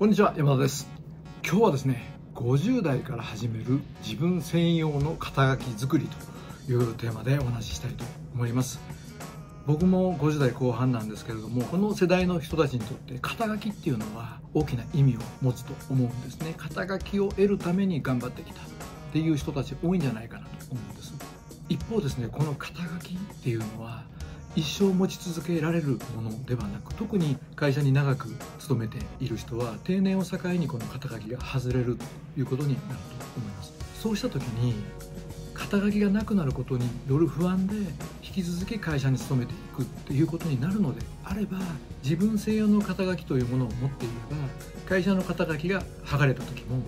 こんにちは山田です。今日はですね50代から始める自分専用の肩書き作りというテーマでお話ししたいと思います。僕も50代後半なんですけれどもこの世代の人たちにとって肩書きっていうのは大きな意味を持つと思うんですね。肩書きを得るために頑張ってきたっていう人たち多いんじゃないかなと思うんです。一方ですねこの肩書きっていうのは一生持ち続けられるものではなく特に会社に長く勤めている人は定年を境にこの肩書きが外れるということになると思います。そうした時に肩書きがなくなることによる不安で引き続き会社に勤めていくっていうことになるのであれば自分専用の肩書きというものを持っていれば会社の肩書きが剥がれた時も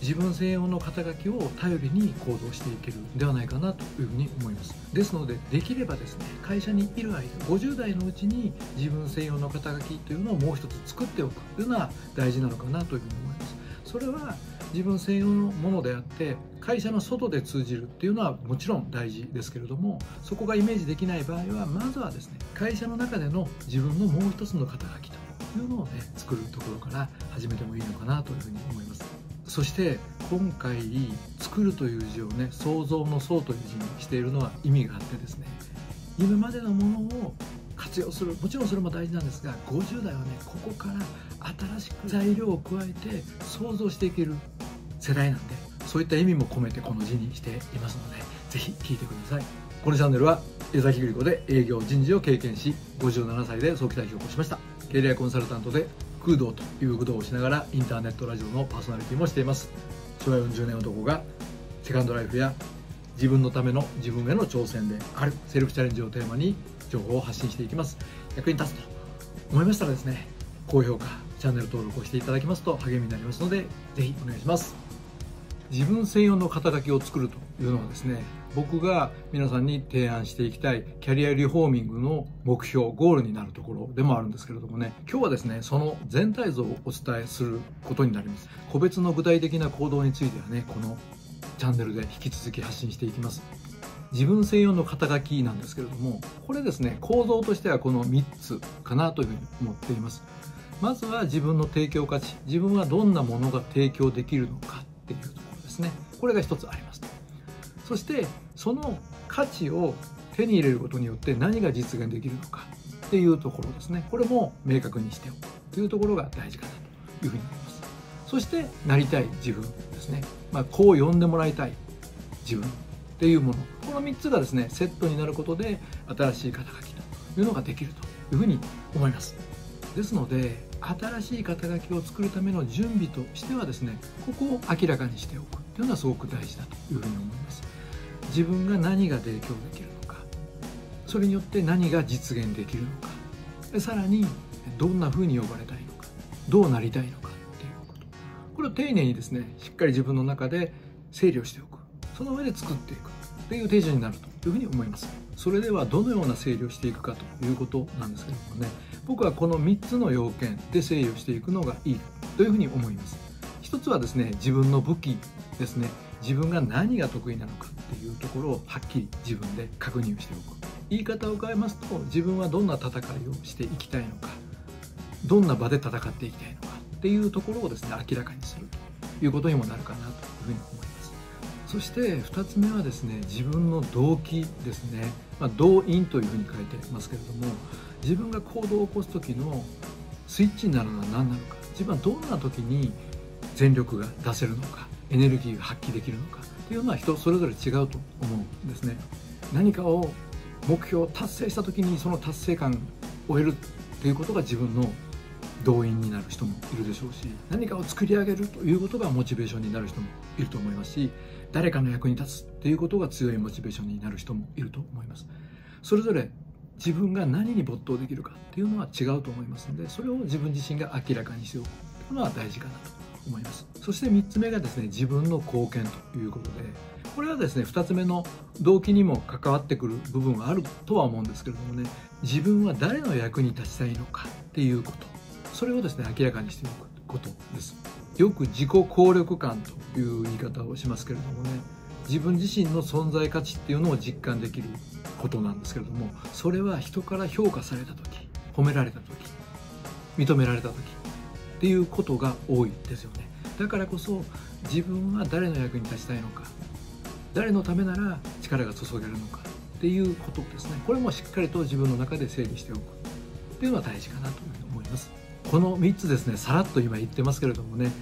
自分専用の肩書きを頼りに行動していけるんではないかなというふうに思います。ですのでできればですね会社にいる間50代のうちに自分専用の肩書きというのをもう一つ作っておくというのは大事なのかなというふうに思います。それは自分専用のものであって会社の外で通じるっていうのはもちろん大事ですけれどもそこがイメージできない場合はまずはですね会社の中での自分のもう一つの肩書きというのをね作るところから始めてもいいのかなというふうに思います。そして今回作るという字をね想像の想という字にしているのは意味があってですね今までのものを活用するもちろんそれも大事なんですが50代はねここから新しく材料を加えて想像していける世代なんでそういった意味も込めてこの字にしていますので是非聴いてください。このチャンネルは江崎グリコで営業人事を経験し57歳で早期退職をしました。キャリアコンサルタントで空洞ということをしながらインターネットラジオのパーソナリティもしています。昭和40年男がセカンドライフや自分のための自分への挑戦である。セルフチャレンジをテーマに情報を発信していきます。役に立つと思いましたらですね高評価チャンネル登録をしていただきますと励みになりますのでぜひお願いします。自分専用の肩書きを作るというのはですね僕が皆さんに提案していきたいキャリアリフォーミングの目標ゴールになるところでもあるんですけれどもね今日はですねその全体像をお伝えすることになります。個別の具体的な行動についてはねこのチャンネルで引き続き発信していきます。自分専用の肩書きなんですけれどもこれですね構造としてはこの3つかなというふうに思っています。まずは自分の提供価値自分はどんなものが提供できるのかっていうところですね。これが一つあります。そしてその価値を手に入れることによって何が実現できるのかっていうところですね。これも明確にしておくというところが大事かなというふうに思います。そしてなりたい自分ですね、まあ、こう呼んでもらいたい自分っていうもの。この3つがですねセットになることで新しい肩書きというのができるというふうに思います。ですので新しい肩書きを作るための準備としてはですねここを明らかにしておくというのはすごく大事だというふうに思います。自分が何が提供できるのか。それによって何が実現できるのか。でさらにどんなふうに呼ばれたいのか。どうなりたいのか。っていうこと。これを丁寧にですねしっかり自分の中で整理をしておく。その上で作っていく。という手順になるというふうに思います。それではどのような整理をしていくかということなんですけどもね。僕はこの3つの要件で整理をしていくのがいいというふうに思います。一つはですね自分の武器ですね。自分が何が得意なのかっていうところをはっきり自分で確認しておく。言い方を変えますと自分はどんな戦いをしていきたいのかどんな場で戦っていきたいのかっていうところをですね明らかにするということにもなるかなというふうに思います。そして2つ目はですね自分の動機ですね、まあ、動員というふうに書いてますけれども自分が行動を起こす時のスイッチになるのは何なのか。自分はどんな時に全力が出せるのか。エネルギーが発揮できるのかっていうのは人それぞれ違うと思うんですね。何かを目標を達成した時にその達成感を得るっていうことが自分の動員になる人もいるでしょうし何かを作り上げるということがモチベーションになる人もいると思いますし誰かの役に立つっていうことが強いモチベーションになる人もいると思います。それぞれ自分が何に没頭できるかっていうのは違うと思いますのでそれを自分自身が明らかにしておくというのは大事かなと。思います。そして3つ目がですね自分の貢献ということでこれはですね2つ目の動機にも関わってくる部分はあるとは思うんですけれどもね自分は誰の役に立ちたいのかっていうこと。それをですね明らかにしておくことです。よく自己効力感という言い方をしますけれどもね自分自身の存在価値っていうのを実感できることなんですけれどもそれは人から評価された時褒められた時認められた時っていうことが多いですよね。だからこそ自分は誰の役に立ちたいのか誰のためなら力が注げるのかっていうことですね。これもしっかりと自分の中で整理しておく。っていうのは大事かなと思います。この3つですねさらっと今言ってますけれどもね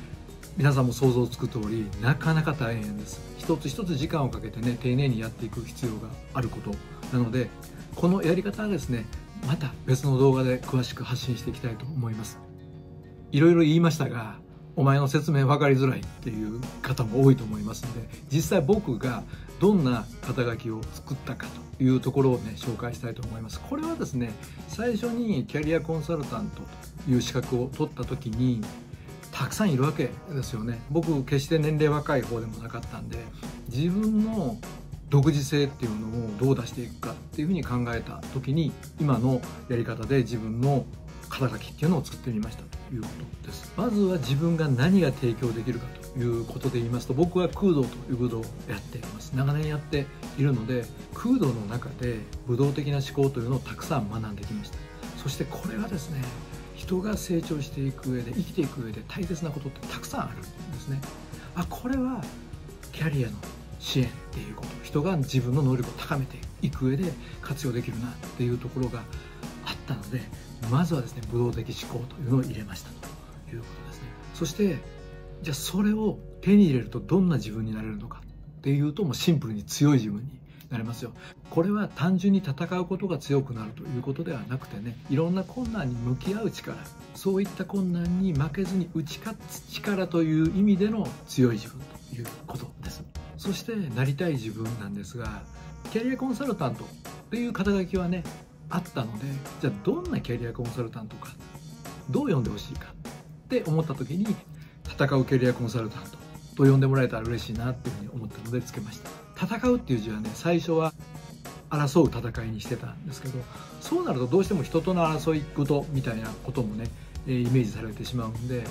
皆さんも想像つく通りなかなか大変です。一つ一つ時間をかけてね丁寧にやっていく必要があること。なのでこのやり方はですねまた別の動画で詳しく発信していきたいと思います。いろいろ言いましたがお前の説明分かりづらいっていう方も多いと思いますので実際僕がどんな肩書きを作ったかというところをね紹介したいと思います。これはですね最初にキャリアコンサルタントという資格を取った時にたくさんいるわけですよね。僕決して年齢若い方でもなかったんで自分の独自性っていうのをどう出していくかっていうふうに考えた時に今のやり方で自分の肩書きっていうのを作ってみましたと。いうことです。まずは自分が何が提供できるかということで言いますと僕は空洞という武道をやっています。長年やっているので空洞の中で武道的な思考というのをたくさん学んできました。そしてこれはですね人が成長していく上で生きていく上で大切なことってたくさんあるんですね。あこれはキャリアの支援っていうこと。人が自分の能力を高めていく上で活用できるなっていうところがあったのでまずはですね武道的思考というのを入れましたということですね。そしてじゃあそれを手に入れるとどんな自分になれるのかっていうともうシンプルに強い自分になれますよ。これは単純に戦うことが強くなるということではなくてねいろんな困難に向き合う力そういった困難に負けずに打ち勝つ力という意味での強い自分ということです。そしてなりたい自分なんですがキャリアコンサルタントという肩書きはねあったのでじゃあどんなキャリアコンサルタントかどう呼んでほしいかって思った時に戦うキャリアコンサルタントと呼んでもらえたら嬉しいなっていうふうに思ったのでつけました。戦うっていう字はね最初は争う戦いにしてたんですけどそうなるとどうしても人との争い事みたいなこともねイメージされてしまうんで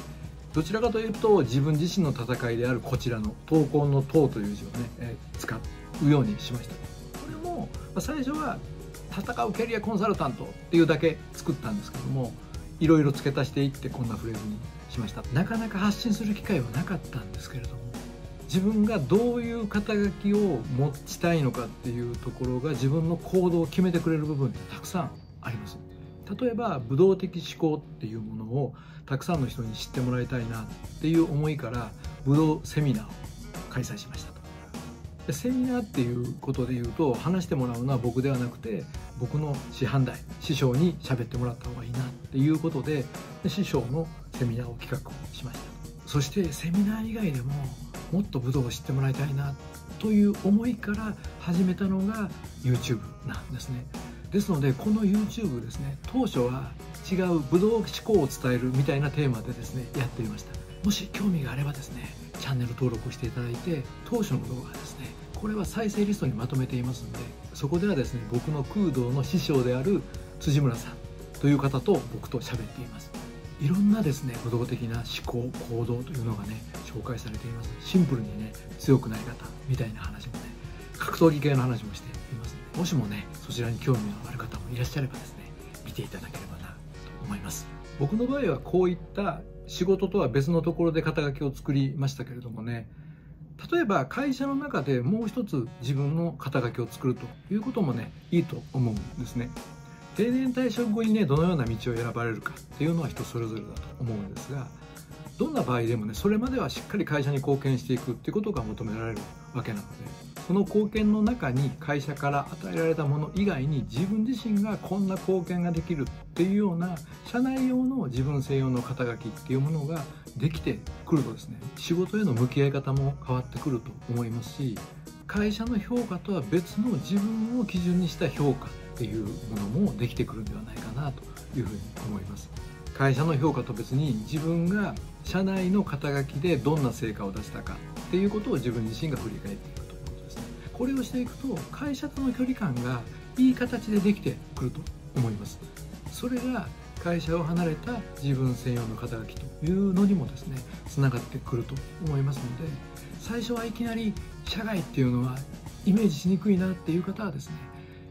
どちらかというと自分自身の戦いであるこちらの闘魂の闘という字をね、え使うようにしました。これも最初は戦うキャリアコンサルタントっていうだけ作ったんですけどもいろいろ付け足していってこんなフレーズにしました。なかなか発信する機会はなかったんですけれども自分がどういう肩書きを持ちたいのかっていうところが自分の行動を決めてくれる部分ってたくさんあります。例えば武道的思考っていうものをたくさんの人に知ってもらいたいなっていう思いから武道セミナーを開催しましたでセミナーっていうことで言うと話してもらうのは僕ではなくて僕の師範代師匠に喋ってもらった方がいいなっていうことで師匠のセミナーを企画しました。そしてセミナー以外でももっと武道を知ってもらいたいなという思いから始めたのが YouTube なんですね。ですのでこの YouTube ですね当初は違う武道思考を伝えるみたいなテーマでですねやっていました。もし興味があればですねチャンネル登録していただいて当初の動画ですねこれは再生リストにまとめていますのでそこではですね僕の空洞の師匠である辻村さんという方と僕と喋っています。いろんなですね武道的な思考行動というのがね紹介されています。シンプルにね強くない方みたいな話もね格闘技系の話もしています。のでもしもねそちらに興味のある方もいらっしゃればですね見ていただければなと思います。僕の場合はこういった仕事とは別のところで肩書きを作りましたけれどもね例えば会社の中でもう一つ自分の肩書きを作るということもねいいと思うんですね。定年退職後にねどのような道を選ばれるかっていうのは人それぞれだと思うんですがどんな場合でもねそれまではしっかり会社に貢献していくっていうことが求められるわけなのでその貢献の中に会社から与えられたもの以外に自分自身がこんな貢献ができるっていうような社内用の自分専用の肩書きっていうものができてくるとですね仕事への向き合い方も変わってくると思いますし会社の評価とは別の自分を基準にした評価っていうものもできてくるんではないかなというふうに思います。会社の評価と別に自分が社内の肩書きでどんな成果を出したかっていうことを自分自身が振り返っていくということですね。これをしていくと会社との距離感がいい形でできてくると思います。それが会社を離れた自分専用の肩書きというのにもですねつながってくると思いますので最初はいきなり社外っていうのはイメージしにくいなっていう方はですね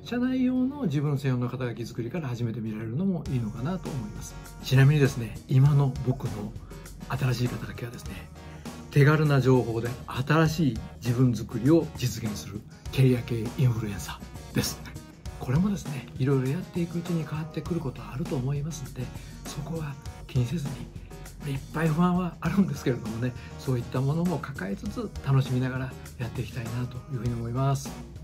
社内用の自分専用の肩書き作りから始めてみられるのもいいのかなと思いますちなみにですね今の僕の新しい肩書きはですね手軽な情報で新しい自分作りを実現するキャリア系インフルエンサーですこれもですねいろいろやっていくうちに変わってくることはあると思いますのでそこは気にせずにいっぱい不安はあるんですけれどもねそういったものも抱えつつ楽しみながらやっていきたいなというふうに思います。